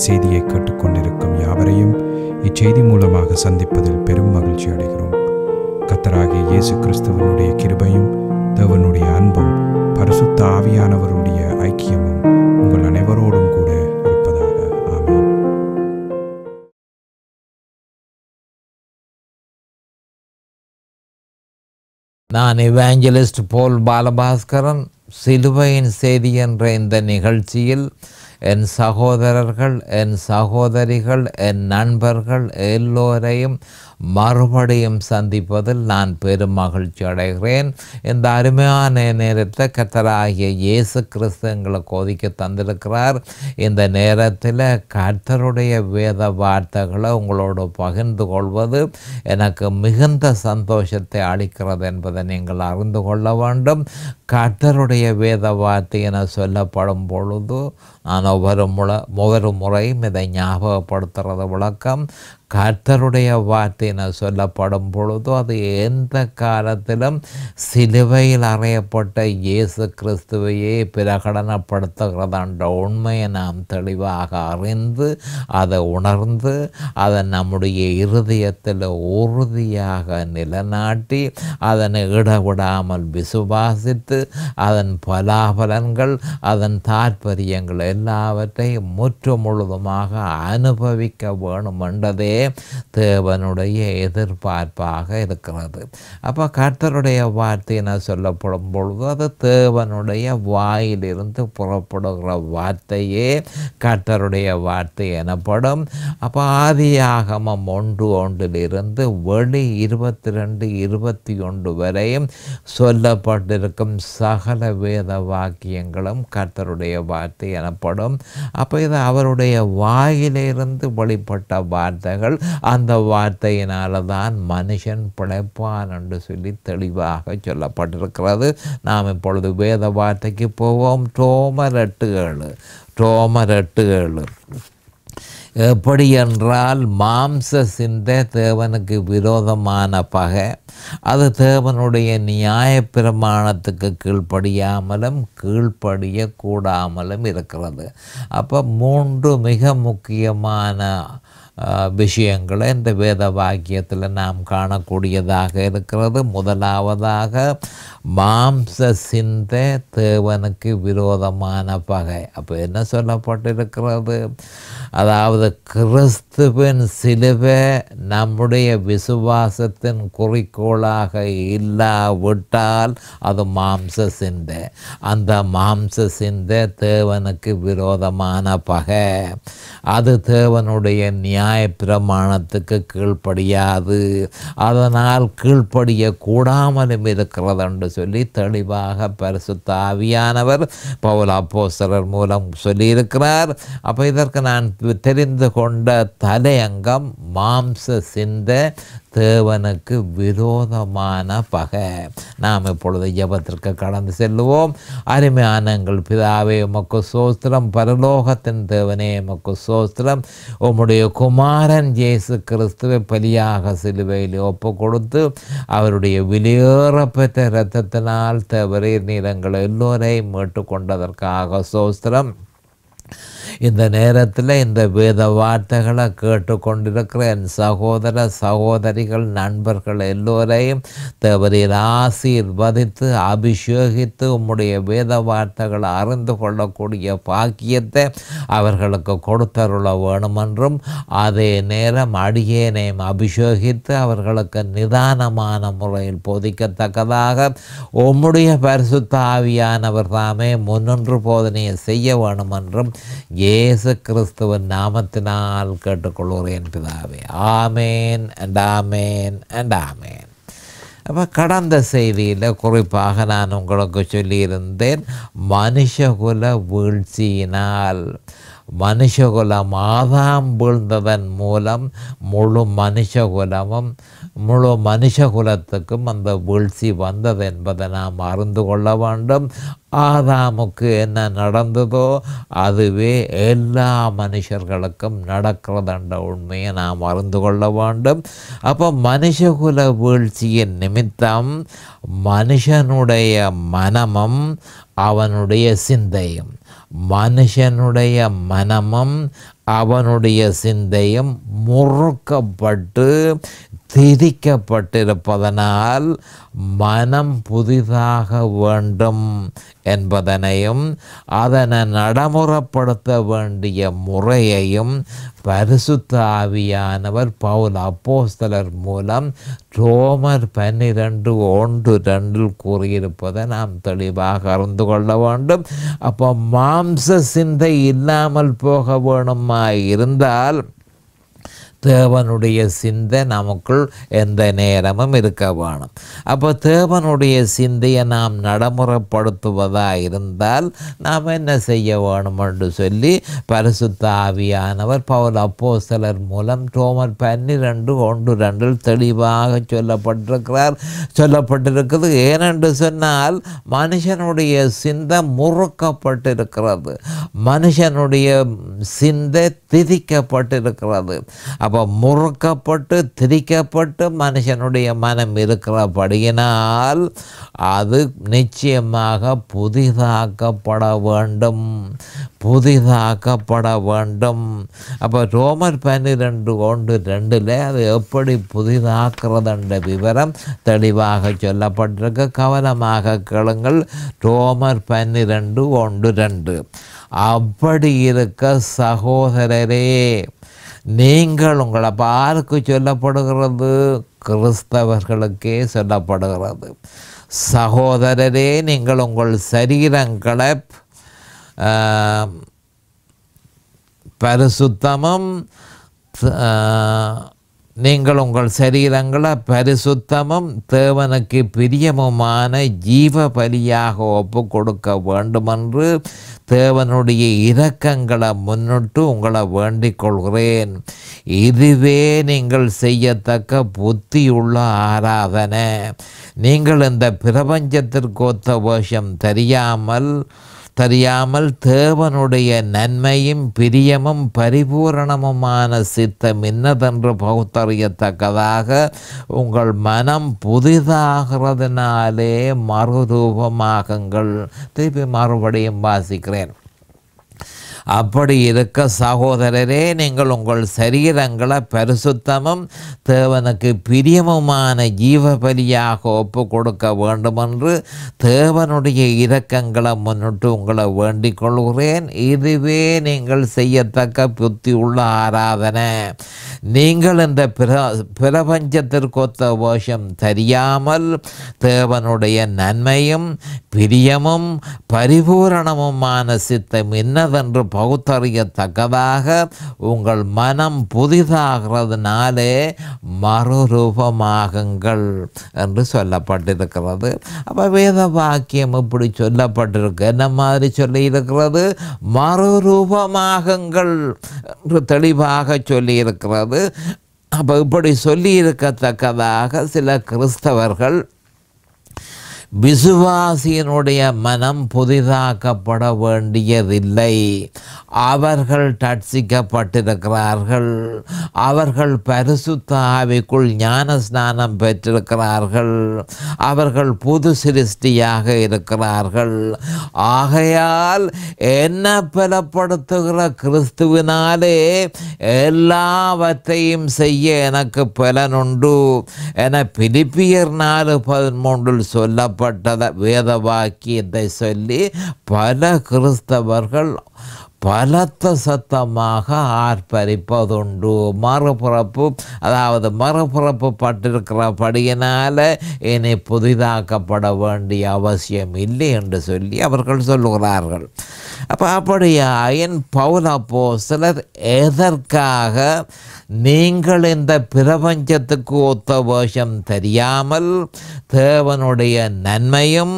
சிலுவையின் செய்தியை கேட்டுக்கொண்டிருக்கும் யாவரையும் இச்செய்தி மூலமாக சந்திப்பதில் பெரும் மகிழ்ச்சி அடைகிறோம். கத்தராகிய இயேசு கிறிஸ்துவனுடைய கிருபையும் தேவனுடைய அன்பும் பரிசுத்த ஆவியானவருடைய ஐக்கியமும் உங்கள் அனைவரோடும் கூட இருப்பதாக. ஆமென். நான் இவாஞ்சலிஸ்ட் போல் பாலபாஸ்கரன் சிலுவையின் செய்தி என்ற இந்த நிகழ்ச்சியில் என் சகோதரர்கள் என் சகோதரிகள் என் நண்பர்கள் எல்லோரையும் மறுபடியும் சந்திப்பதில் நான் பெரும் மகிழ்ச்சி அடைகிறேன். இந்த அருமையான நேரத்தை கத்தராகிய இயேசு கிறிஸ்து எங்களை கோதிக்க தந்திருக்கிறார். இந்த நேரத்தில் கர்த்தருடைய வேத வார்த்தைகளை உங்களோடு பகிர்ந்து கொள்வது எனக்கு மிகுந்த சந்தோஷத்தை அளிக்கிறது என்பதை நீங்கள் அறிந்து கொள்ள வேண்டும். கர்த்தருடைய வேத வார்த்தை என சொல்லப்படும் பொழுது நான் ஒவ்வொரு முறை ஒவ்வொரு முறையும் இதை ஞாபகப்படுத்துறது விளக்கம். கர்த்தருடைய வார்த்தை நான் சொல்லப்படும் பொழுதோ அது எந்த காலத்திலும் சிலுவையில் அறையப்பட்ட இயேசு கிறிஸ்துவையே பிரகடனப்படுத்துகிறதான்ற உண்மையை நாம் தெளிவாக அறிந்து அதை உணர்ந்து அதை நம்முடைய இருதயத்தில் உறுதியாக நிலநாட்டி அதனை இடவிடாமல் விசுவாசித்து அதன் பலாபலன்கள் அதன் தாற்பயங்கள் எல்லாவற்றையும் முற்று முழுதுமாக அனுபவிக்க வேணும் என்றதே தேவனுடைய எதிர்பார்ப்பாக இருக்கிறது. அப்போ கர்த்தருடைய வார்த்தை என சொல்லப்படும் பொழுது அது தேவனுடைய வாயிலிருந்து புறப்படுகிற வார்த்தையே கர்த்தருடைய வார்த்தை எனப்படும். அப்போ ஆதியாகமம் ஒன்று ஒன்றிலிருந்து வெளி இருபத்தி ரெண்டு இருபத்தி ஒன்று வரையும் சொல்லப்பட்டிருக்கும் சகல வேத வாக்கியங்களும் கர்த்தருடைய வார்த்தை எனப்படும். அப்போ இது அவருடைய வாயிலிருந்து வெளிப்பட்ட வார்த்தைகள் அந்த வார்த்தையினால தான் மனுஷன் பிழைப்பான் என்று சொல்லி தெளிவாக சொல்லப்பட்டிருக்கிறது. நாம் இப்பொழுது வேத வார்த்தைக்கு போவோம். டோமர் எட்டு ஏழு. டோமர் எட்டு ஏழு. எப்படி என்றால் மாம்ச சிந்தை தேவனுக்கு விரோதமான பகை. அது தேவனுடைய நியாய பிரமாணத்துக்கு கீழ்ப்படியாமலும் கீழ்ப்படிய கூடாமலும் இருக்கிறது. அப்போ மூன்று மிக முக்கியமான விஷயங்களை இந்த வேத வாக்கியத்தில் நாம் காணக்கூடியதாக இருக்கிறது முதலாவதாக மாம்ச சிந்தை தேவனுக்கு விரோதமான பகை அப்போ என்ன சொல்லப்பட்டிருக்கிறது அதாவது கிறிஸ்துவின் சிலுவை நம்முடைய விசுவாசத்தின் குறிக்கோளாக இல்லாவிட்டால் அது மாம்ச சிந்தை அந்த மாம்ச சிந்தை தேவனுக்கு விரோதமான பகை அது தேவனுடைய நியாய பிரமாணத்துக்கு கீழ்ப்படியாது. அதனால் கீழ்ப்படிய கூடாமலும் இருக்கிறது என்று சொல்லி தெளிவாக பரிசுத்த ஆவியானவர் பவுல் அப்போஸ்தலர் மூலம் சொல்லியிருக்கிறார். அப்போ இதற்கு நான் தெரிந்து கொண்ட தலையங்கம் மாம்ச சிந்த தேவனுக்கு விரோதமான பகை. நாம் இப்பொழுது ஜபத்திற்கு கடந்து செல்லுவோம். அருமையான எங்கள் பிதாவே உமக்கு சோஸ்திரம் பரலோகத்தின் தேவனே உமக்கு சோஸ்திரம் உம்முடைய குமாரன் ஜேசு கிறிஸ்துவை பலியாக சிலுவையில் ஒப்பு கொடுத்து அவருடைய வெளியேறப்பெற்ற இரத்தத்தினால் தவறீர் நீரங்கள் எல்லோரையும் மீட்டு கொண்டதற்காக சோஸ்திரம் இந்த நேரத்தில் இந்த வேத வார்த்தைகளை கேட்டுக்கொண்டிருக்கிற என் சகோதர சகோதரிகள் நண்பர்கள் எல்லோரையும் தேவரீர் ஆசீர்வதித்து அபிஷேகித்து உம்முடைய வேத வார்த்தைகளை அறிந்து கொள்ளக்கூடிய பாக்கியத்தை அவர்களுக்கு கொடுத்தருள வேணுமென்றும் அதே நேரம் அடியேனையும் அபிஷேகித்து அவர்களுக்கு நிதானமான முறையில் போதிக்கத்தக்கதாக உம்முடைய பரிசுத்த ஆவியானவர் தாமே முன்னின்று போதனையை செய்ய வேணுமென்றும் இயேசு கிறிஸ்துவின் நாமத்தினால் கேட்டுக்கொள்கிறேன் பிதாவே. Amen and amen and amen. அப்போ கடந்த செய்தியில் குறிப்பாக நான் உங்களுக்கு சொல்லியிருந்தேன் மனுஷகுல வீழ்ச்சியினால் மனுஷகுலம் ஆதாம் வீழ்ந்ததன் மூலம் முழு மனுஷகுலமும் முழு மனுஷகுலத்துக்கும் அந்த வீழ்ச்சி வந்தது என்பதை நாம் அறிந்து கொள்ள வேண்டும். ஆதாமுக்கு என்ன நடந்ததோ அதுவே எல்லா மனுஷர்களுக்கும் நடக்கிறது உண்மையை நாம் அறிந்து கொள்ள வேண்டும். அப்போ மனுஷகுல வீழ்ச்சியின் நிமித்தம் மனுஷனுடைய மனமும் அவனுடைய சிந்தையும் மனுஷனுடைய மனமும் அவனுடைய சிந்தையும் முறுக்கப்பட்டு திரிக்கப்பட்டிருப்பதனால் மனம் புதிதாக வேண்டும் என்பதனையும் அதனை நடைமுறைப்படுத்த வேண்டிய முறையையும் பரிசுத்த ஆவியானவர் பவுல் அப்போஸ்தலர் மூலம் ரோமர் பன்னிரண்டு ஒன்று ரெண்டில் கூறியிருப்பதை நாம் தெளிவாக அறிந்து கொள்ள வேண்டும். அப்போ மாம்ச சிந்தை இல்லாமல் போக வேணுமா? இருந்தால் தேவனுடைய சிந்தை நமக்குள் எந்த நேரமும் இருக்க வேணும். அப்போ தேவனுடைய சிந்தையை நாம் நடைமுறைப்படுத்துவதாக இருந்தால் நாம் என்ன செய்ய வேணும் என்று சொல்லி பரிசுத்த ஆவியானவர் பவுல் அப்போஸ்தலர் மூலம் டோமர் பன்னிரெண்டு ஒன்று ரெண்டில் தெளிவாக சொல்லப்பட்டிருக்கிறார். சொல்லப்பட்டிருக்கிறது ஏனென்று சொன்னால் மனுஷனுடைய சிந்தை முறுக்கப்பட்டிருக்கிறது. மனுஷனுடைய சிந்தை திதிக்கப்பட்டிருக்கிறது. அப்போ முறுக்கப்பட்டு திரிக்கப்பட்டு மனுஷனுடைய மனம் இருக்கிறபடியினால் அது நிச்சயமாக புதிதாக்கப்பட வேண்டும். புதிதாக்கப்பட வேண்டும். அப்போ ரோமர் பன்னிரெண்டு ஒன்று ரெண்டில் அது எப்படி புதிதாக்குறதுன்ற விவரம் தெளிவாக சொல்லப்பட்டிருக்கு. கவனமாக கேளுங்கள். ரோமர் பன்னிரெண்டு ஒன்று ரெண்டு. அப்படி இருக்க சகோதரரே நீங்கள் உங்களை பாருக்கு சொல்லப்படுகிறது கிறிஸ்தவர்களுக்கே சொல்லப்படுகிறது. சகோதரரே நீங்கள் உங்கள் சரீரங்களை பரிசுத்தமும் நீங்கள் உங்கள் சரீரங்களை பரிசுத்தமும் தேவனுக்கு பிரியமுமான ஜீவ பலியாக ஒப்பு கொடுக்க வேண்டுமென்று தேவனுடைய இரக்கங்களை முன்னிட்டு உங்களை வேண்டிக் கொள்கிறேன் இதுவே நீங்கள் செய்யத்தக்க புத்தியுள்ள ஆராதனை. நீங்கள் இந்த பிரபஞ்சத்திற்கு ஒத்த வேஷம் தெரியாமல் தெரியாமல் தேவனுடைய நன்மையும் பிரியமும் பரிபூரணமுமான சித்தம் இன்னதென்று பகுத்தறியத்தக்கதாக உங்கள் மனம் புதிதாகிறதுனாலே மறுரூபமாகுங்கள். திருப்பி மறுபடியும் வாசிக்கிறேன். அப்படி இருக்க சகோதரரே நீங்கள் உங்கள் சரீரங்களை பரிசுத்தமும் தேவனுக்கு பிரியமுமான ஜீவ பலியாக ஒப்பு கொடுக்க வேண்டுமென்று தேவனுடைய இரக்கங்களை முன்னிட்டு உங்களை வேண்டிக் கொள்கிறேன். இதுவே நீங்கள் செய்யத்தக்க புத்தி உள்ள ஆராதனை. நீங்கள் இந்த பிர பிரபஞ்சத்திற்கொத்த வேஷம் தெரியாமல் தேவனுடைய நன்மையும் பிரியமும் பரிபூரணமுமான சித்தம் என்னதென்று பகுத்தறியத்தக்கதாக உங்கள் மனம் புதிதாகிறதுனாலே மறுரூபமாகுங்கள் என்று சொல்லப்பட்டிருக்கிறது. அப்போ வேத வாக்கியம் இப்படி சொல்லப்பட்டிருக்கு. என்ன மாதிரி சொல்லியிருக்கிறது? மறுரூபமாகுங்கள் என்று தெளிவாக சொல்லியிருக்கிறது. அப்போ இப்படி சொல்லியிருக்கத்தக்கதாக சில கிறிஸ்தவர்கள் விசுவாசியினுடைய மனம் புதிதாக்கப்பட வேண்டியதில்லை. அவர்கள் டட்சிக்கப்பட்டிருக்கிறார்கள் அவர்கள் பரிசுத்த ஆவிக்குள் ஞான ஸ்நானம் பெற்றிருக்கிறார்கள். அவர்கள் புது சிருஷ்டியாக இருக்கிறார்கள். ஆகையால் என்ன பலப்படுத்துகிற கிறிஸ்துவினாலே எல்லாவற்றையும் செய்ய எனக்கு பலனுண்டு. என பிலிப்பியர் நாலு பதிமூன்றில் சொல்லப்பட்டத வேத வாக்கியத்தை சொல்லி பல கிறிஸ்தவர்கள் பலத்த சத்தமாக ஆர்ப்பரிப்பதுண்டு. மறுபிறப்பு அதாவது மறுபிறப்பு பட்டிருக்கிறபடியினால் இனி புதிதாக்கப்பட வேண்டிய அவசியம் இல்லை என்று சொல்லி அவர்கள் சொல்லுகிறார்கள். அப்போ அப்படியாயின் பௌலப்போ சிலர் எதற்காக நீங்கள் இந்த பிரபஞ்சத்துக்கு ஒத்த வேஷம் தெரியாமல் தேவனுடைய நன்மையும்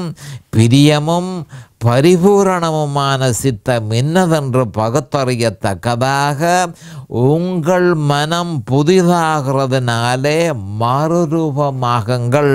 பிரியமும் பரிபூரணமுமான சித்தம் என்னதென்று பகுத்தறியத்தக்கதாக உங்கள் மனம் புதிதாகிறதுனாலே மறுரூபமாகுங்கள்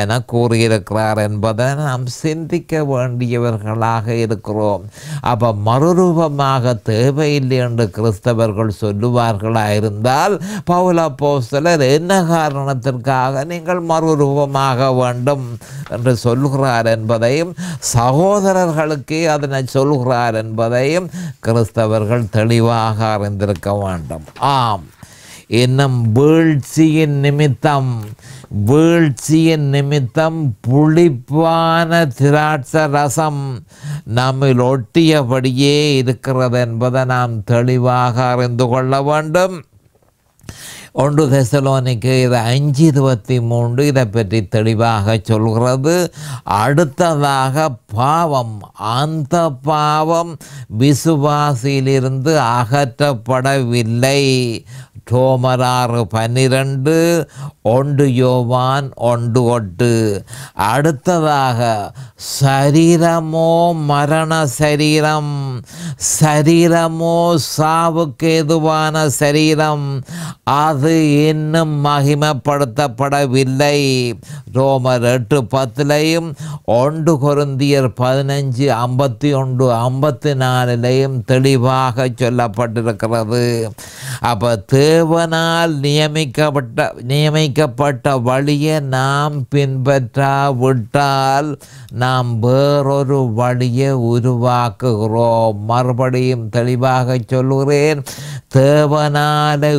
என கூறியிருக்கிறார் என்பதை நாம் சிந்திக்க வேண்டியவர்களாக இருக்கிறோம். அப்போ மறுரூபமாக தேவையில்லை என்று கிறிஸ்தவர்கள் சொல்லுவார்களா இருந்தால் பவுல போஸ்தலர் என்ன காரணத்திற்காக நீங்கள் மறுரூபமாக வேண்டும் என்று சொல்கிறார் என்பதையும் சகோதர சகோதரர்களுக்கே அதனை சொல்கிறார் என்பதையும் கிறிஸ்தவர்கள் தெளிவாக அறிந்திருக்க வேண்டும். ஆம். இன்னும் வீழ்ச்சியின் நிமித்தம் வீழ்ச்சியின் நிமித்தம் புளிப்பான திராட்ச ரசம் நம்மில் ஒட்டியபடியே இருக்கிறது என்பதை நாம் தெளிவாக அறிந்து கொள்ள வேண்டும். ஒன்று தெசலோனிக்கு இதை அஞ்சு இருபத்தி மூன்று இதை பற்றி தெளிவாக சொல்கிறது. அடுத்ததாக பாவம் அந்த பாவம் விசுவாசியிலிருந்து அகற்றப்படவில்லை. டோமராறு பன்னிரண்டு ஒன்று யோவான் ஒன்று ஒட்டு. அடுத்ததாக சரீரமோ மரண சரீரம் சரீரமோ சாவுக்கு எதுவான சரீரம் அது இன்னும் மகிமப்படுத்தப்படவில்லை. ரோமர் எட்டு பத்துலையும் ஒன்று கொருந்தியர் பதினஞ்சு ஐம்பத்தி ஒன்று ஐம்பத்தி நாலுலையும் தெளிவாக சொல்லப்பட்டிருக்கிறது. அப்போ தேவனால் நியமிக்கப்பட்ட நியமிக்கப்பட்ட வழியை நாம் பின்பற்றாவிட்டால் நாம் வேறொரு வழியை உருவாக்குகிறோம். மறுபடியும் தெளிவாக சொல்கிறேன் தேவனால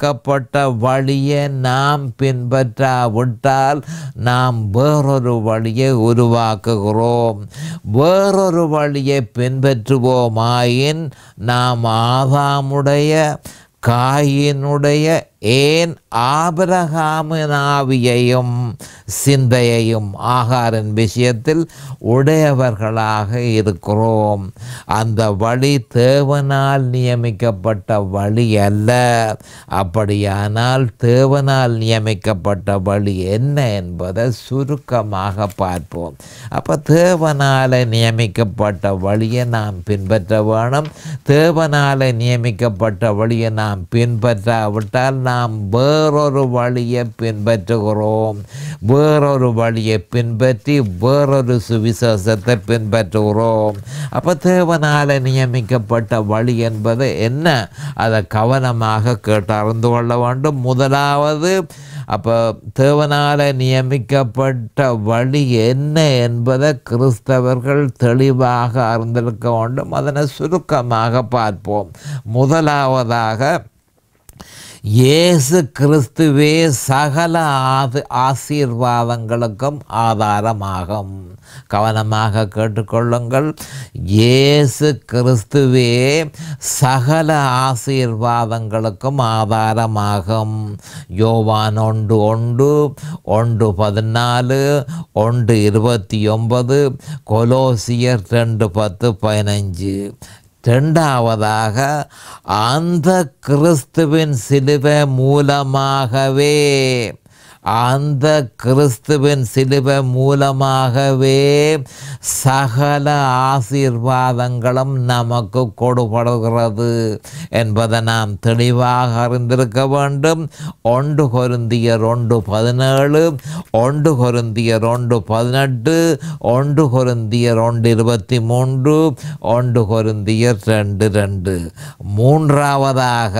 உருவாக்கப்பட்ட வழியை நாம் பின்பற்றாவிட்டால் நாம் வேறொரு வழியை உருவாக்குகிறோம். வேறொரு வழியை பின்பற்றுவோமாயின் நாம் ஆதாமுடைய காயினுடைய ஏன் ஆபரகாமனாவியையும் சிந்தையையும் ஆகாரின் விஷயத்தில் உடையவர்களாக இருக்கிறோம். அந்த வழி தேவனால் நியமிக்கப்பட்ட வழி அல்ல. அப்படியானால் தேவனால் நியமிக்கப்பட்ட வழி என்ன என்பதை சுருக்கமாக பார்ப்போம். அப்போ தேவனால் நியமிக்கப்பட்ட வழியை நாம் பின்பற்ற வேணும். தேவனால் நியமிக்கப்பட்ட வழியை நாம் பின்பற்றாவிட்டால் நாம் வேறொரு வழியை பின்பற்றுகிறோம். வேறொரு வழியை பின்பற்றி வேறொரு சுவிசேஷத்தை பின்பற்றுகிறோம். அப்போ தேவனால் நியமிக்கப்பட்ட வழி என்பது என்ன? அதை கவனமாக கேட்டு அறிந்து கொள்ள வேண்டும். முதலாவது அப்போ தேவனால் நியமிக்கப்பட்ட வழி என்ன என்பதை கிறிஸ்தவர்கள் தெளிவாக அறிந்திருக்க வேண்டும். அதனை சுருக்கமாக பார்ப்போம். முதலாவதாக இயேசு கிறிஸ்துவே சகல ஆது ஆசீர்வாதங்களுக்கும் ஆதாரமாகும். கவனமாக கேட்டுக்கொள்ளுங்கள். இயேசு கிறிஸ்துவே சகல ஆசீர்வாதங்களுக்கும் ஆதாரமாகும். யோவான் ஒன்று ஒன்று ஒன்று பதினாலு ஒன்று இருபத்தி ஒன்பது கொலோசியர் ரெண்டு பத்து பதினஞ்சு. ரெண்டாவதாக அந்த கிறிஸ்துவின் சிலுவை மூலமாகவே அந்த கிறிஸ்துவின் சிலுவை மூலமாகவே சகல ஆசீர்வாதங்களும் நமக்கு கொடுபடுகிறது என்பதை நாம் தெளிவாக அறிந்திருக்க வேண்டும். ஒன்று கொருந்தியர் ஒன்று பதினேழு ஒன்று கொருந்தியர் ஒன்று பதினெட்டு ஒன்று கொருந்தியர் ஒன்று இருபத்தி மூன்று ஒன்று கொருந்தியர் ரெண்டு ரெண்டு. மூன்றாவதாக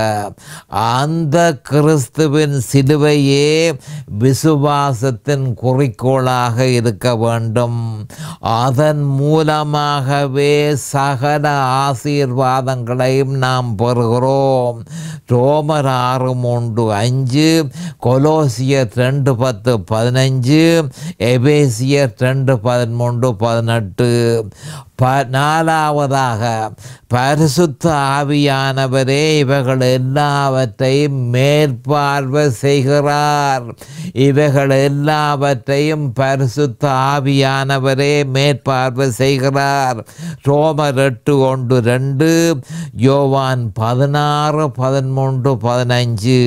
அந்த கிறிஸ்துவின் சிலுவையே விசுவாசத்தின் குறிக்கோளாக இருக்க வேண்டும். அதன் மூலமாகவே சகல ஆசீர்வாதங்களையும் நாம் பெறுகிறோம். ரோமர் ஆறு மூன்று அஞ்சு கொலோசியர் ரெண்டு பத்து பதினஞ்சு எபேசியர் ரெண்டு பதிமூன்று பதினெட்டு. ப நாலாவதாக பரிசுத்த ஆவியானவரே இவைகள் எல்லாவற்றையும் மேற்பார்வை செய்கிறார். இவைகள் எல்லாவற்றையும் பரிசுத்த ஆவியானவரே மேற்பார்வை செய்கிறார். ரோமர் எட்டு ஒன்று ரெண்டு யோவான் பதினாறு பதிமூன்று பதினஞ்சு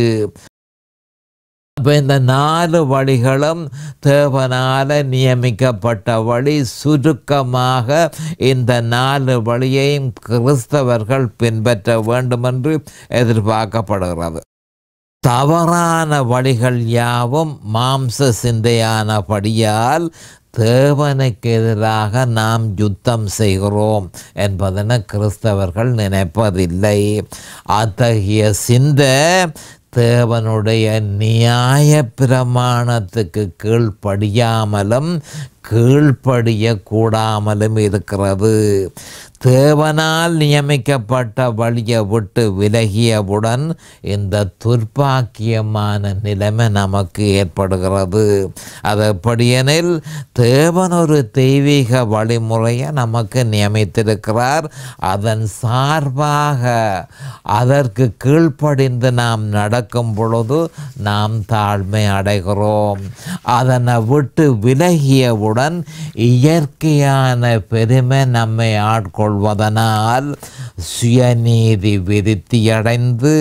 அப்போ இந்த நாலு வழிகளும் தேவனால நியமிக்கப்பட்ட வழி. சுருக்கமாக இந்த நாலு வழியையும் கிறிஸ்தவர்கள் பின்பற்ற வேண்டுமென்று எதிர்பார்க்கப்படுகிறது. தவறான வழிகள் யாவும் மாம்ச சிந்தையானபடியால் தேவனுக்கு எதிராக நாம் யுத்தம் செய்கிறோம் என்பதென கிறிஸ்தவர்கள் நினைப்பதில்லை. அத்தகைய சிந்தை தேவனுடைய நியாய பிரமாணத்துக்கு கீழ்ப்படியாமலும் கீழ்ப்படிய கூடாமலும் இருக்கிறது. தேவனால் நியமிக்கப்பட்ட வழியை விட்டு விலகியவுடன் இந்த துர்ப்பாக்கியமான நிலைமை நமக்கு ஏற்படுகிறது. அது எப்படியெனில் தேவன் ஒரு தெய்வீக வழிமுறையை நமக்கு நியமித்திருக்கிறார். அதன் சார்பாக அதற்கு கீழ்ப்படிந்து நாம் நடக்கும் பொழுது நாம் தாழ்மை அடைகிறோம். அதனை விட்டு விலகியவுடன் இயற்கையான பெருமை நம்மை ஆட்கொள்வதனால் சுயநீதி விருத்தியடைந்து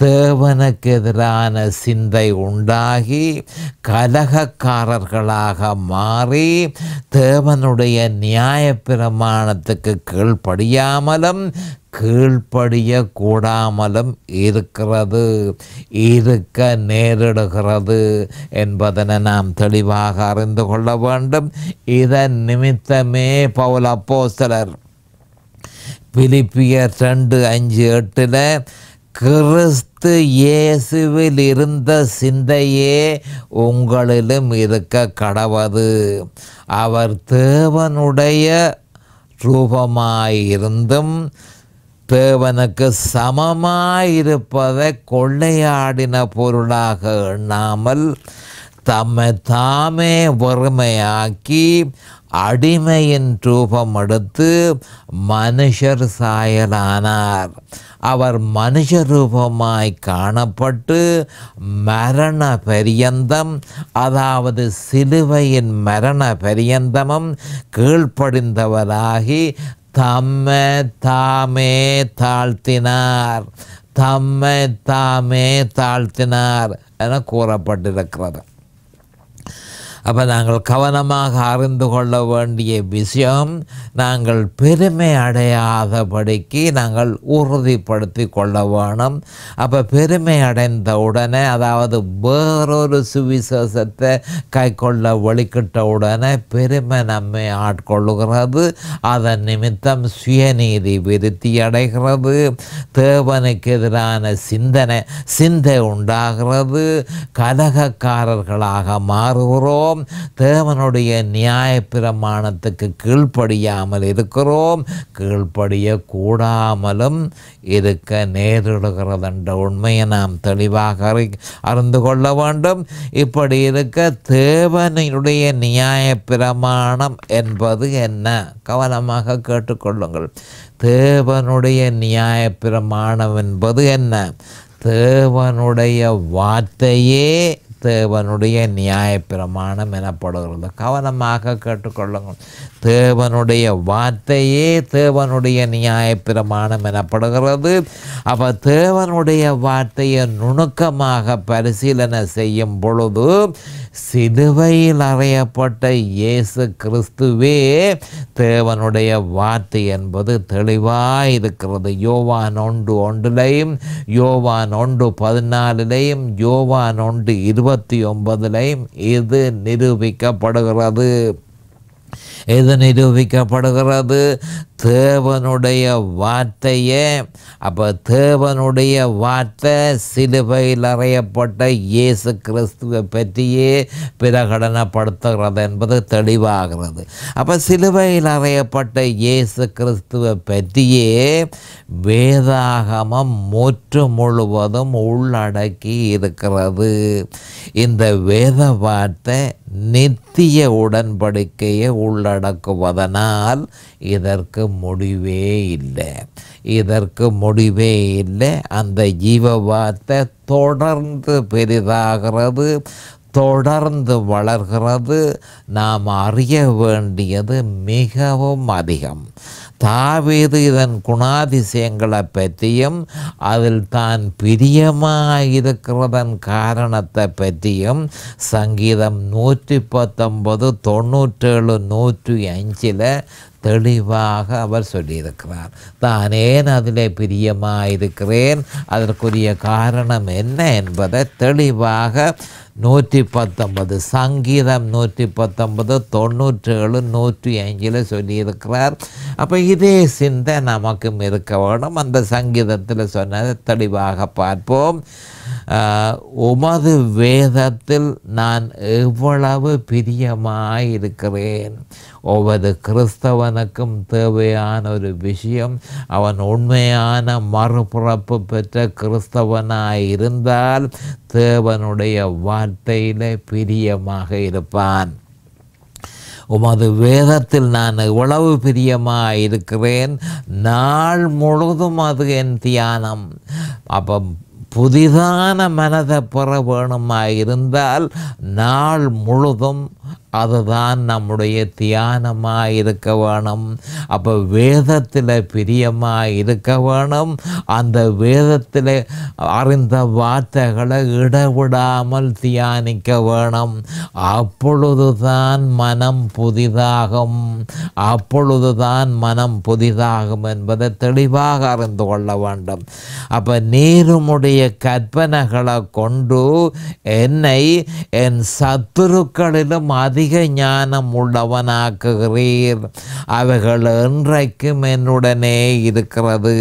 தேவனுக்கு எதிரான சிந்தை உண்டாகி கலகக்காரர்களாக மாறி தேவனுடைய நியாய பிரமாணத்துக்கு கீழ்ப்படியாமலும் கீழ்ப்படிய கூடாமலும் இருக்கிறது இருக்க நேரிடுகிறது என்பதனை நாம் தெளிவாக அறிந்து கொள்ள வேண்டும். இதன் நிமித்தமே பவுல் அப்போஸ்தலர் பிலிப்பியர் ரெண்டு அஞ்சு எட்டில் கிறிஸ்து இயேசுவில் இருந்த சிந்தையே உங்களிலும் இருக்க கடவது. அவர் தேவனுடைய ரூபமாயிருந்தும் தேவனுக்கு சமமாயிருப்பதை கொள்ளையாடின பொருளாக எண்ணாமல் தம்மை தாமே வறுமையாக்கி அடிமையின் ரூபம் எடுத்து மனுஷர் சாயலானார். அவர் மனுஷ ரூபமாய் காணப்பட்டு மரண பரியந்தம் அதாவது சிலுவையின் மரண பரியந்தமும் கீழ்ப்படிந்தவராகி தம்மை தாமே தாழ்த்தினார். தம்மை தாமே தாழ்த்தினார் என கூறப்பட்டிருக்கிறது. அப்போ நாங்கள் கவனமாக அறிந்து கொள்ள வேண்டிய விஷயம் நாங்கள் பெருமை அடையாதபடிக்கு நாங்கள் உறுதிப்படுத்தி கொள்ள வேணும். அப்போ பெருமை அடைந்த உடனே அதாவது வேறொரு சுவிசேஷத்தை கை கொள்ள வழிகிட்ட உடனே பெருமை நம்மை ஆட்கொள்ளுகிறது. அதன் நிமித்தம் சுயநீதி விருத்தி அடைகிறது. தேவனுக்கு எதிரான சிந்தனை சிந்தை உண்டாகிறது. கலகக்காரர்களாக மாறுகிறோம். தேவனுடைய நியாய பிரமாணத்துக்கு கீழ்ப்படியாமல் இருக்கிறோம். கீழ்ப்படிய கூடாமலும் இருக்க நேரிடுகிறது என்ற உண்மையை நாம் தெளிவாக அறி அறிந்து கொள்ள வேண்டும். இப்படி இருக்க தேவனுடைய நியாய பிரமாணம் என்பது என்ன? கவனமாக கேட்டுக்கொள்ளுங்கள். தேவனுடைய நியாய பிரமாணம் என்பது என்ன? தேவனுடைய வார்த்தையே தேவனுடைய நியாயப்பிரமாணம் எனப்படுகிறது. கவனமாக கேட்டுக்கொள்ளுங்கள். தேவனுடைய வார்த்தையே தேவனுடைய நியாயப்பிரமாணம் எனப்படுகிறது. அப்போ தேவனுடைய வார்த்தையை நுணுக்கமாக பரிசீலனை செய்யும் பொழுது சிலுவையில் அறையப்பட்ட இயேசு கிறிஸ்துவே தேவனுடைய வார்த்தை என்பது தெளிவாக இருக்கிறது. யோவான் ஒன்று ஒன்றிலையும் யோவான் ஒன்று பதினாலிலையும் யோவான் ஒன்று இருபத்தி ஒன்பதுலையும் இது நிரூபிக்கப்படுகிறது. இது நிரூபிக்கப்படுகிறது? தேவனுடைய வார்த்தையே. அப்போ தேவனுடைய வார்த்தை சிலுவையில் அறையப்பட்ட இயேசு கிறிஸ்துவை பற்றியே பிரகடனப்படுத்துகிறது என்பது தெளிவாகிறது. அப்போ சிலுவையில் அறையப்பட்ட இயேசு கிறிஸ்துவை பற்றியே வேதாகமம் முற்று முழுவதும் உள்ளடக்கி இருக்கிறது. இந்த வேத வார்த்தை நித்திய உடன்படிக்கையை உள்ளடக்குவதனால் இதற்கு முடிவே இல்லை. இதற்கு முடிவே இல்லை. அந்த ஜீவபார்த்த தொடர்ந்து பெரிதாகிறது தொடர்ந்து வளர்கிறது. நாம் அறிய வேண்டியது மிகவும் அதிகம். தாவீது இதன் குணாதிசயங்களை பற்றியும் அதில் தான் பிரியமாக இருக்கிறதன் காரணத்தை பற்றியும் சங்கீதம் நூற்றி பத்தொன்பது தொண்ணூற்றேழு நூற்றி அஞ்சில் தெளிவாக அவர் சொல்லியிருக்கிறார். தானேன் அதிலே பிரியமாக இருக்கிறேன் அதற்குரிய காரணம் என்ன என்பதை தெளிவாக நூற்றி பத்தொன்பது சங்கீதம் நூற்றி பத்தொன்பது தொண்ணூற்றேழு நூற்றி அஞ்சில் சொல்லியிருக்கிறார். அப்போ இதே சிந்தை நமக்கும் இருக்க வேணும். அந்த சங்கீதத்தில் சொன்னதை தெளிவாக பார்ப்போம். உமது வேதத்தில் நான் எவ்வளவு பிரியமாயிருக்கிறேன் ஒவ்வொரு கிறிஸ்தவனுக்கும் தேவையான ஒரு விஷயம் அவன் உண்மையான மறுபிறப்பு பெற்ற கிறிஸ்தவனாயிருந்தால் தேவனுடைய வார்த்தையில் பிரியமாக இருப்பான் உமது வேதத்தில் நான் எவ்வளவு பிரியமாக இருக்கிறேன் நாள் முழுதும் அது என் தியானம் அப்போ புதிதான மனதை பெற வேணுமா இருந்தால் நாள் முழுதும் அதுதான் நம்முடைய தியானமாக இருக்க வேணும். அப்போ வேதத்தில் பிரியமாக இருக்க வேணும். அந்த வேதத்தில் அறிந்த வார்த்தைகளை இடவிடாமல் தியானிக்க வேணும். அப்பொழுதுதான் மனம் புதிதாகும். அப்பொழுதுதான் மனம் புதிதாகும் என்பதை தெளிவாக அறிந்து கொள்ள வேண்டும். அப்போ நீருமுடைய கற்பனைகளை கொண்டு என்னை என் சத்துருக்களிலும் அதிக ஞானம் உள்ளவனாக்குகிறீர் அவைகள் என்றைக்கும் என்னுடனே இருக்கிறது.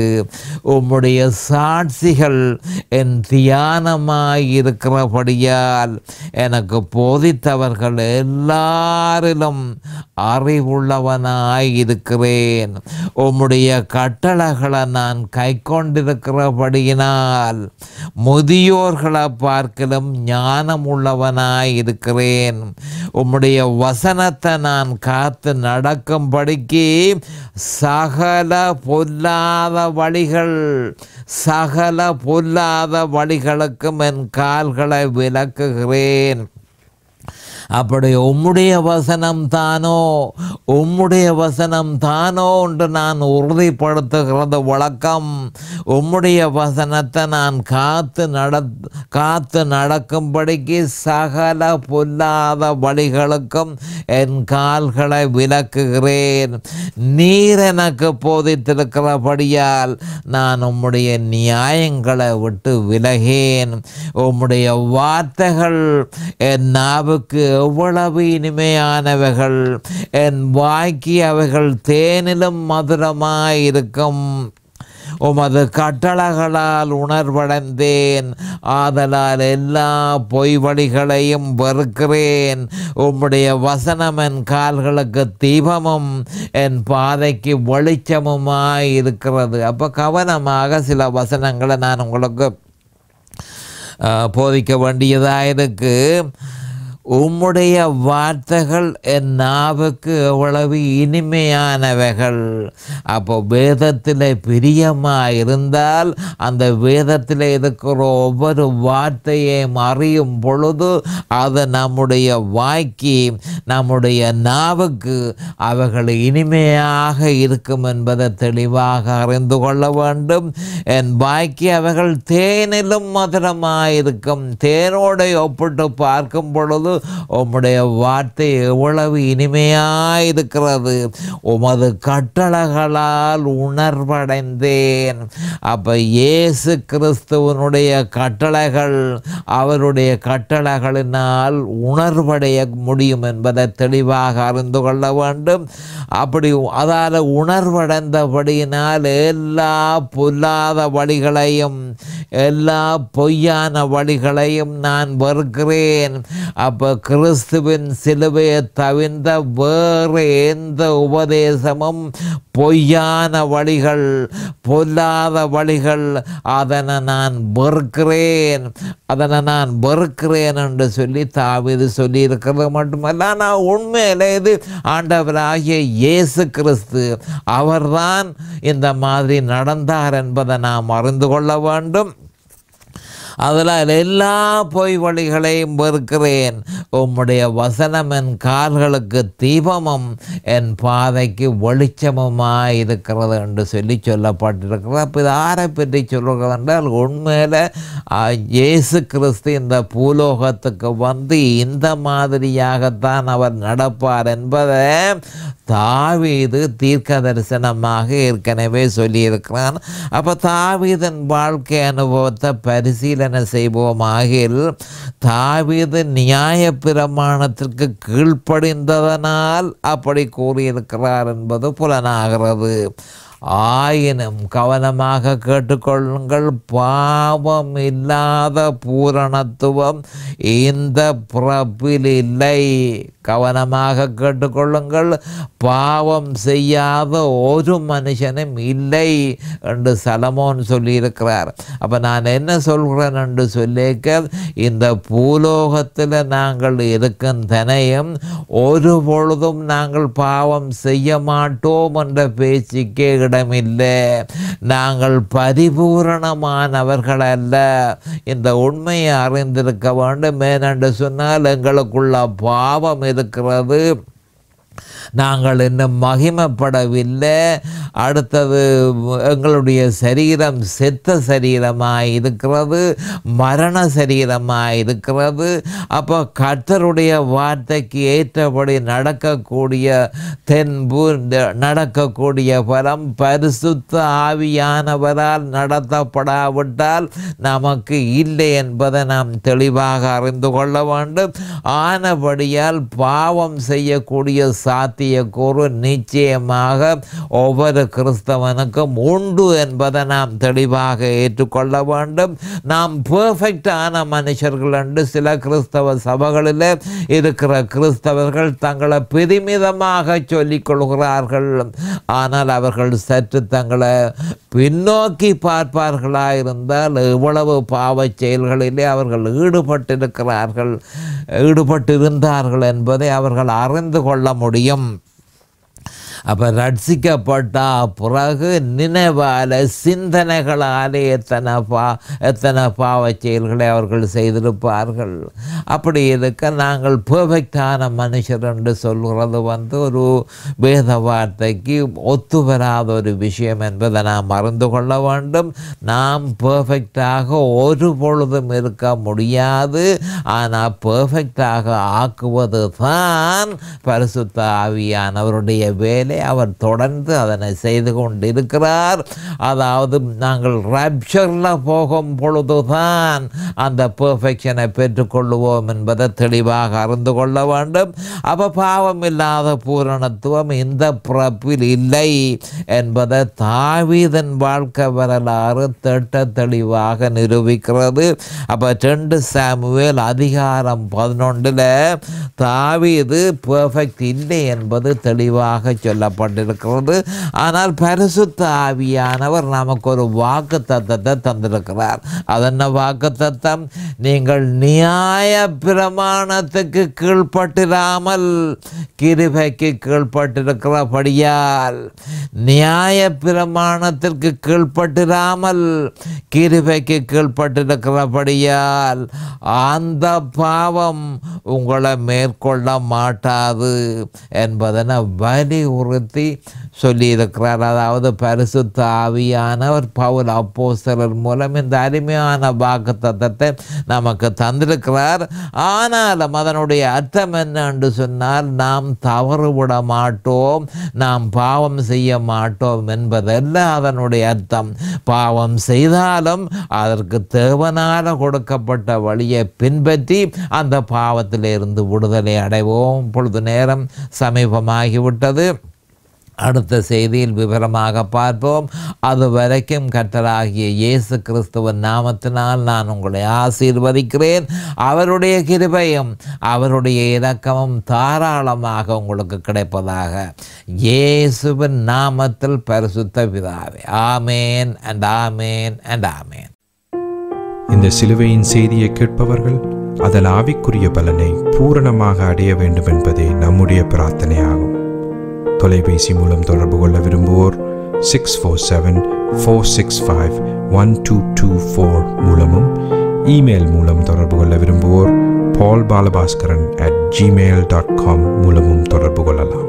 உம்முடைய சாட்சிகள் என் தியானமாய் இருக்கிறபடியால் எனக்கு போதித்தவர்கள் எல்லாரிலும் அறிவுள்ளவனாய் இருக்கிறேன் உம்முடைய கட்டளைகளை நான் கை கொண்டிருக்கிறபடியினால் முதியோர்களை பார்க்கலும் ஞானம் உள்ளவனாய் இருக்கிறேன் உம்முடைய வசனத்தை நான் காத்து நடக்கும்படிக்கு சகல பொல்லாத வழிகள் சகல பொல்லாத வழிகளுக்கும் என் கால்களை விளக்குகிறேன். அப்படி உம்முடைய வசனம் தானோ? உம்முடைய வசனம் தானோ? என்று நான் உறுதிப்படுத்துகிறது வழக்கம். உம்முடைய வசனத்தை நான் காத்து நட காத்து நடக்கும்படிக்கு சகல பொல்லாத வழிகளுக்கும் என் கால்களை விலக்குகிறேன் நீர் எனக்கு போதித்திருக்கிறபடியால் நான் உம்முடைய நியாயங்களை விட்டு விலகேன். உம்முடைய வார்த்தைகள் என் நாவுக்கு எவ்வளவு இனிமையானவைகள். என் வாய்க்கு அவைகள் தேனிலும் மதுரமாயிருக்கும். உமது கட்டளைகளால் உணர்வடைந்தேன். ஆதலால் எல்லா பொய் வழிகளையும் வெறுக்கிறேன். உம்முடைய வசனம் என் கால்களுக்கு தீபமும் என் பாதைக்கு வெளிச்சமுமாய் இருக்கிறது அப்போ கவனமாக சில வசனங்களை நான் உங்களுக்கு போதிக்க வேண்டியதாக இருக்கு உம்முடைய வார்த்தைகள் என் நாவுக்கு எவ்வளவு இனிமையானவைகள். அப்போ வேதத்தில் பிரியமாக இருந்தால் அந்த வேதத்தில் இருக்கிற ஒவ்வொரு வார்த்தையையும் அறியும் பொழுது அது நம்முடைய வாய்க்கு நம்முடைய நாவுக்கு அவைகள் இனிமையாக இருக்கும் என்பதை தெளிவாக அறிந்து கொள்ள வேண்டும். என் வாய்க்கு அவைகள் தேனிலும் மதுரமாக இருக்கும் தேனோடு ஒப்பிட்டு பார்க்கும் பொழுது உம்முடைய வார்த்தை எவ்வளவு இனிமையாயிருக்கிறது. உமது கட்டளைகளால் உணர்வடைந்தேன். அப்போ இயேசு கிறிஸ்துவனுடைய கட்டளைகள் அவருடைய கட்டளைகளினால் உணர்வடைய முடியும் என்பதை தெளிவாக அறிந்து கொள்ள வேண்டும். அப்படி அதால் உணர்வடைந்தபடியினால் எல்லா பொல்லாத வழிகளையும் எல்லா பொய்யான வழிகளையும் நான் வெறுக்கிறேன். அப்போ கிறிஸ்துவின் சிலுவையை தவிர்ந்த வேறு எந்த உபதேசமும் பொய்யான வழிகள் பொல்லாத வழிகள் அதனை நான் வெறுக்கிறேன் அதனை நான் வெறுக்கிறேன் என்று சொல்லி தாவிது சொல்லியிருக்கிறது மட்டுமல்ல நான் உண்மையிலே இது ஆண்டவராகிய இயேசு கிறிஸ்து அவர்தான் இந்த மாதிரி நடந்தார் என்பதை நாம் அறிந்து கொள்ள வேண்டும் அதனால் எல்லா பொய் வழிகளையும் வெறுக்கிறேன். உம்முடைய வசனம் என் கால்களுக்கு தீபமும் என் பாதைக்கு வெளிச்சமுமாக இருக்கிறது என்று சொல்லி சொல்லப்பட்டிருக்கிறது. அப்போ இது ஆரை பற்றி சொல்கிறது என்றால் உண்மையில் இயேசு கிறிஸ்து இந்த பூலோகத்துக்கு வந்து இந்த மாதிரியாகத்தான் அவர் நடப்பார் என்பதை தாவீது தீர்க்க தரிசனமாக ஏற்கனவே சொல்லியிருக்கிறான். அப்போ தாவீதன் வாழ்க்கை அனுபவத்தை பரிசீலனை செய்வோம். ஆகில் தாவீது நியாய பிரமாணத்திற்கு கீழ்ப்படிந்ததனால் அப்படி கூறியிருக்கிறார் என்பது புலனாகிறது. ஆயினும் கவனமாக கேட்டுக்கொள்ளுங்கள். பாவம் இல்லாத பூரணத்துவம் இந்த பிறப்பில் இல்லை கவனமாக கேட்டுக்கொள்ளுங்கள். பாவம் செய்யாத ஒரு மனுஷனும் இல்லை என்று சலமோன் சொல்லியிருக்கிறார். அப்போ நான் என்ன சொல்கிறேன் என்று சொல்லிக்க இந்த பூலோகத்தில் நாங்கள் இருக்கும் தனையும் ஒரு பொழுதும் நாங்கள் பாவம் செய்ய மாட்டோம் என்ற பேச்சுக்கே இடமில்லை. நாங்கள் பரிபூரணமானவர்கள் அல்ல இந்த உண்மையை அறிந்திருக்க வேண்டும். ஏனென்று சொன்னால் எங்களுக்குள்ள பாவம் இருக்கிறது நாங்கள் இன்னும் மகிமைப்படவில்லை. அடுத்தது எங்களுடைய சரீரம் செத்த சரீரமாக இருக்கிறது மரண சரீரமாக இருக்கிறது. அப்போ கர்த்தருடைய வார்த்தைக்கு ஏற்றபடி நடக்கக்கூடிய தென்பு நடக்கக்கூடிய பலம் பரிசுத்த ஆவியானவரால் நடத்தப்படாவிட்டால் நமக்கு இல்லை என்பதை நாம் தெளிவாக அறிந்து கொள்ள வேண்டும். ஆனபடியால் பாவம் செய்யக்கூடிய சாத்தியக்கூறு நிச்சயமாக ஒவ்வொரு கிறிஸ்தவனுக்கும் உண்டு என்பதை நாம் தெளிவாக ஏற்றுக்கொள்ள வேண்டும். நாம் பெர்ஃபெக்டான மனுஷர்கள் என்று சில கிறிஸ்தவ சபைகளில் இருக்கிற கிறிஸ்தவர்கள் தங்களை பெருமிதமாக சொல்லிக் கொள்கிறார்கள். ஆனால் அவர்கள் சற்று தங்களை பின்னோக்கி பார்ப்பார்களாக இருந்தால் எவ்வளவு பாவச் செயல்களிலே அவர்கள் ஈடுபட்டிருக்கிறார்கள் ஈடுபட்டிருந்தார்கள் என்பதை அவர்கள் அறிந்து கொள்ள முடியும். அப்போ ரட்சிக்கப்பட்ட பிறகு நினைவால் சிந்தனைகளாலே எத்தனை பா எத்தனை பாவ செயல்களை அவர்கள் செய்திருப்பார்கள். அப்படி இருக்க நாங்கள் பெர்ஃபெக்டான மனுஷர் என்று சொல்கிறது வந்து ஒரு வேத வார்த்தைக்கு ஒத்து வராத ஒரு விஷயம் என்பதை நாம் மறந்து கொள்ள வேண்டும். நாம் பெர்ஃபெக்டாக ஒரு பொழுதும் இருக்க முடியாது. ஆனால் பெர்ஃபெக்டாக ஆக்குவது தான் பரிசுத்த ஆவியானவருடைய வேலை. அவர் தொடர்ந்து அதனை செய்து கொண்டிருக்கிறார். அதாவது நாங்கள் ரப்ஷரில் போகும் பொழுதுதான் அந்த பெர்ஃபெக்ஷனை பெற்றுக்கொள்ளுவோம் என்பதை தெளிவாக அறிந்து கொள்ள வேண்டும். அப்போ பாவம் இல்லாத பூரணத்துவம் இந்த பிறப்பில் இல்லை என்பதை தாவீதன் வாழ்க்கை வரலாறு திட்ட தெளிவாக நிரூபிக்கிறது. அப்போ ரெண்டு சாமுவேல் அதிகாரம் பதினொன்றில் தாவீது பெர்ஃபெக்ட் இல்லை என்பது தெளிவாக சொல்லப்பட்டிருக்கிறது. ஆனால் பரிசுத்த ஆவியானவர் நமக்கு ஒரு வாக்கு தத்தத்தை தந்திருக்கிறார். அதென்ன வாக்கு தத்தம் நீங்கள் நியாய பிரமாணத்துக்கு கீழ்ப்பட்டிராமல் கிருபைக்கு கீழ்பட்டிருக்கிறபடியால் நியாய பிரமாணத்திற்கு கீழ்பட்டிராமல் கிருபைக்கு கீழ்ப்பட்டிருக்கிறபடியால் அந்த பாவம் உங்களை மேற்கொள்ள மாட்டாது என்பதனை வலியுறுத்தி சொல்லியிருக்கிறார். அதாவது பரிசுத்த ஆவியானவர் பவுல் அப்போஸ்தலர் மூலம் இந்த அருமையான வாக்கு தத்தத்தை நமக்கு தந்திருக்கிறார். ஆனாலும் அதனுடைய அர்த்தம் என்ன என்று சொன்னால் நாம் தவறு விட மாட்டோம் நாம் பாவம் செய்ய மாட்டோம் என்பதல்ல அதனுடைய அர்த்தம். பாவம் செய்தாலும் அதற்கு தேவனால கொடுக்கப்பட்ட வழியை பின்பற்றி அந்த பாவத்திலிருந்து விடுதலை அடைவோம். பொழுது நேரம் சமீபமாகிவிட்டது. அடுத்த செய்தியில் விவரமாக பார்ப்போம். அது வரைக்கும் கர்த்தராகிய இயேசு கிறிஸ்துவன் நாமத்தினால் நான் உங்களை ஆசீர்வதிக்கிறேன். அவருடைய கிருபையும் அவருடைய இரக்கமும் தாராளமாக உங்களுக்கு கிடைப்பதாக. இயேசுவின் நாமத்தில் பரிசுத்த பிதாவே. Amen and amen and amen. இந்த சிலுவையின் செய்தியை கேட்பவர்கள் அதன் ஆவிக்குரிய பலனை பூரணமாக அடைய வேண்டும் என்பதே நம்முடைய பிரார்த்தனையாகும். தொலைபேசி மூலம் தொடர்பு கொள்ள விரும்புவோர் six four seven four six five one two two four மூலமும் இமெயில் மூலம் தொடர்பு கொள்ள விரும்புவோர் Paul Balabaskaran at Gmail dot com மூலமும் தொடர்பு கொள்ளலாம்